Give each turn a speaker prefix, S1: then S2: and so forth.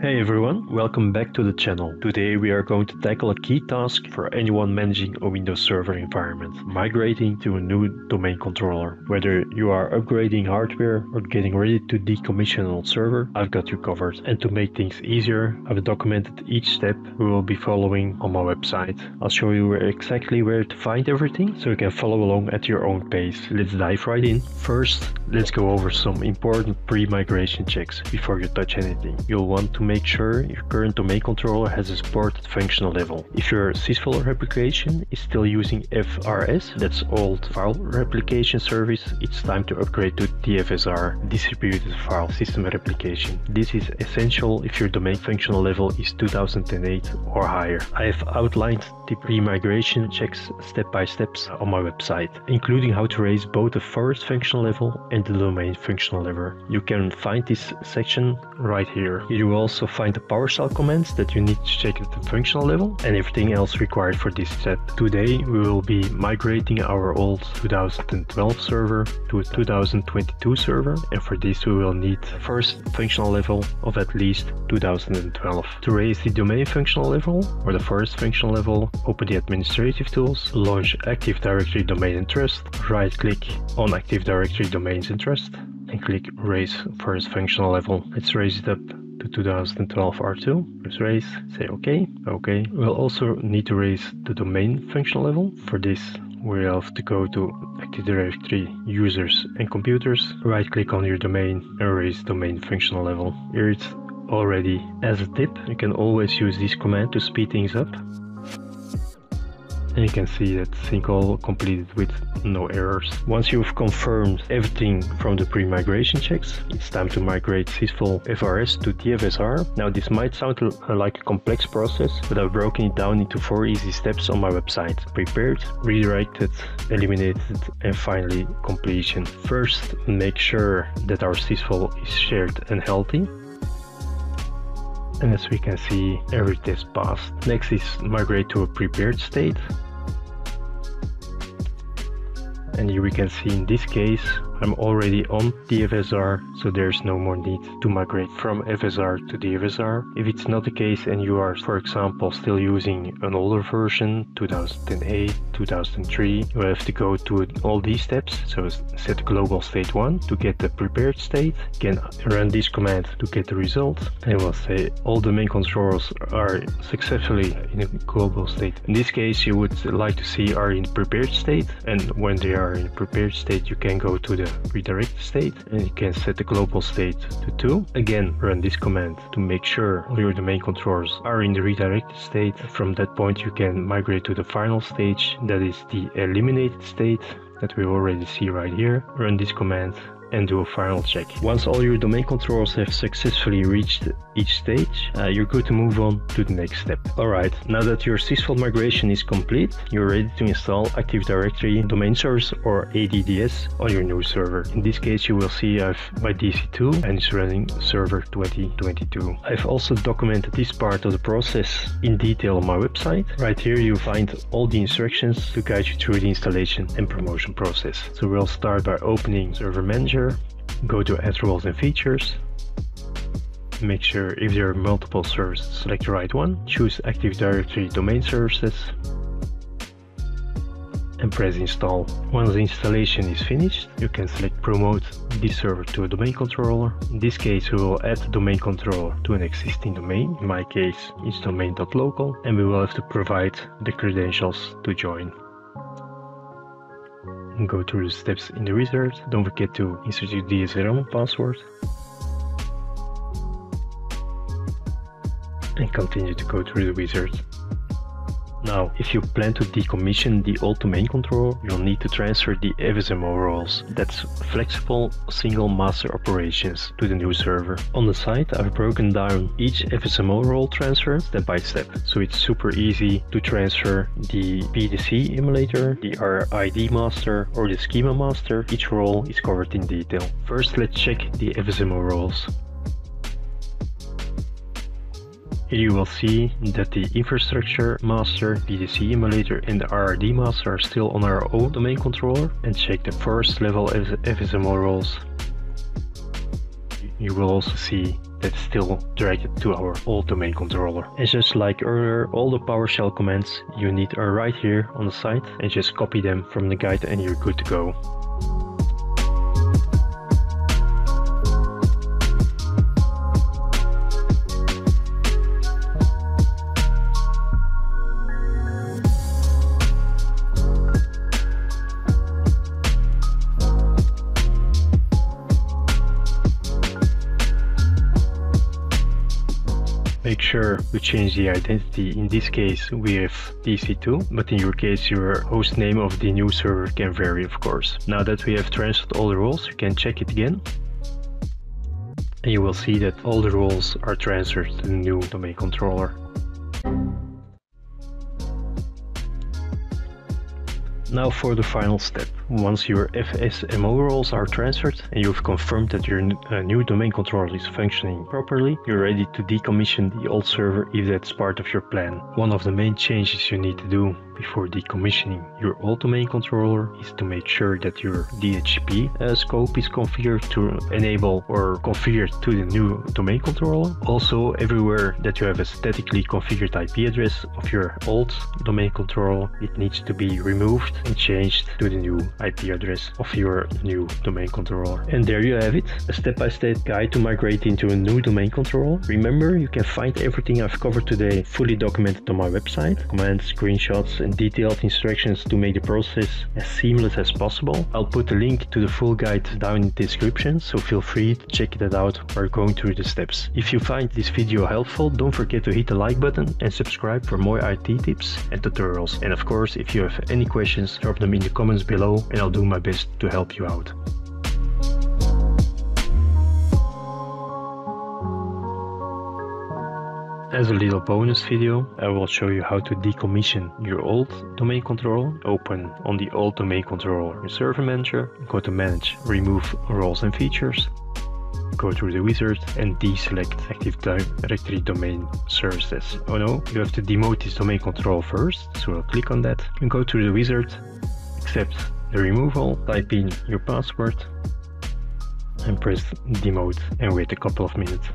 S1: Hey everyone, welcome back to the channel. Today we are going to tackle a key task for anyone managing a Windows Server environment, migrating to a new domain controller. Whether you are upgrading hardware or getting ready to decommission an old server, I've got you covered. And to make things easier, I've documented each step we will be following on my website. I'll show you exactly where to find everything so you can follow along at your own pace. Let's dive right in. First, let's go over some important pre-migration checks before you touch anything. You'll want to make sure your current domain controller has a supported functional level. If your SYSVOL replication is still using FRS, that's old file replication service, it's time to upgrade to DFSR, distributed file system replication. This is essential if your domain functional level is 2008 or higher. I have outlined the pre-migration checks step by steps on my website, including how to raise both the forest functional level and the domain functional level. You can find this section right here. You will also find the PowerShell commands that you need to check at the functional level and everything else required for this step. Today we will be migrating our old 2012 server to a 2022 server and for this we will need forest functional level of at least 2012. To raise the domain functional level or the forest functional level, open the administrative tools, launch Active Directory Domain and Trust, right click on Active Directory Domains and Trust and click raise forest functional level. Let's raise it up to 2012 R2. Press raise, say OK. OK. We'll also need to raise the domain functional level. For this, we have to go to Active Directory users and computers. Right click on your domain and raise domain functional level. Here it's already as a tip. You can always use this command to speed things up and you can see that sync all completed with no errors. Once you've confirmed everything from the pre-migration checks, it's time to migrate SYSVOL FRS to DFSR. Now this might sound uh, like a complex process, but I've broken it down into four easy steps on my website. Prepared, redirected, eliminated, and finally completion. First, make sure that our SYSVOL is shared and healthy and as we can see every test passed. Next is migrate to a prepared state and here we can see in this case I'm already on DFSR so there's no more need to migrate from FSR to DFSR. If it's not the case and you are for example still using an older version 2008, 2003 you have to go to all these steps so set global state 1 to get the prepared state you can run this command to get the result and it will say all the main controls are successfully in a global state. In this case you would like to see are in prepared state and when they are in prepared state you can go to the redirect state and you can set the global state to 2. Again run this command to make sure all your domain controllers are in the redirected state. From that point you can migrate to the final stage that is the eliminated state that we already see right here. Run this command and do a final check. Once all your domain controllers have successfully reached each stage, uh, you're good to move on to the next step. Alright, now that your SYSVOL migration is complete, you're ready to install Active Directory Domain Service or ADDS on your new server. In this case you will see I have my DC2 and it's running server 2022. I've also documented this part of the process in detail on my website. Right here you find all the instructions to guide you through the installation and promotion process. So we'll start by opening Server Manager go to Add Roles and Features, make sure if there are multiple services, select the right one, choose Active Directory Domain Services, and press install. Once the installation is finished, you can select promote this server to a domain controller. In this case, we will add the domain controller to an existing domain. In my case, it's domain.local, and we will have to provide the credentials to join go through the steps in the wizard. Don't forget to insert your DSRM password. And continue to go through the wizard. Now, if you plan to decommission the old domain controller, you'll need to transfer the FSMO roles, that's flexible single master operations, to the new server. On the site, I've broken down each FSMO role transfer step by step, so it's super easy to transfer the PDC emulator, the RID master, or the schema master. Each role is covered in detail. First, let's check the FSMO roles. You will see that the infrastructure master, PDC emulator and the RID master are still on our own domain controller and check the first level FSMO roles. You will also see that's still directed to our old domain controller. And just like earlier, all the PowerShell commands you need are right here on the side and just copy them from the guide and you're good to go. Make sure to change the identity. In this case, we have DC2, but in your case, your host name of the new server can vary, of course. Now that we have transferred all the roles, you can check it again. And you will see that all the roles are transferred to the new domain controller. Now for the final step. Once your FSMO roles are transferred and you've confirmed that your uh, new domain controller is functioning properly, you're ready to decommission the old server if that's part of your plan. One of the main changes you need to do before decommissioning your old domain controller is to make sure that your DHCP uh, scope is configured to enable or configured to the new domain controller. Also, everywhere that you have a statically configured IP address of your old domain controller, it needs to be removed and changed to the new IP address of your new domain controller. And there you have it, a step-by-step -step guide to migrate into a new domain controller. Remember, you can find everything I've covered today fully documented on my website, commands, screenshots, and detailed instructions to make the process as seamless as possible. I'll put a link to the full guide down in the description, so feel free to check that out while going through the steps. If you find this video helpful, don't forget to hit the like button and subscribe for more IT tips and tutorials. And of course, if you have any questions, drop them in the comments below and I'll do my best to help you out. As a little bonus video, I will show you how to decommission your old domain controller. Open on the old domain controller server manager, go to manage, remove roles and features, go through the wizard and deselect Active Directory domain services. Oh no, you have to demote this domain controller first, so I'll click on that and go through the wizard, accept the removal, type in your password and press demote and wait a couple of minutes.